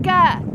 tiger!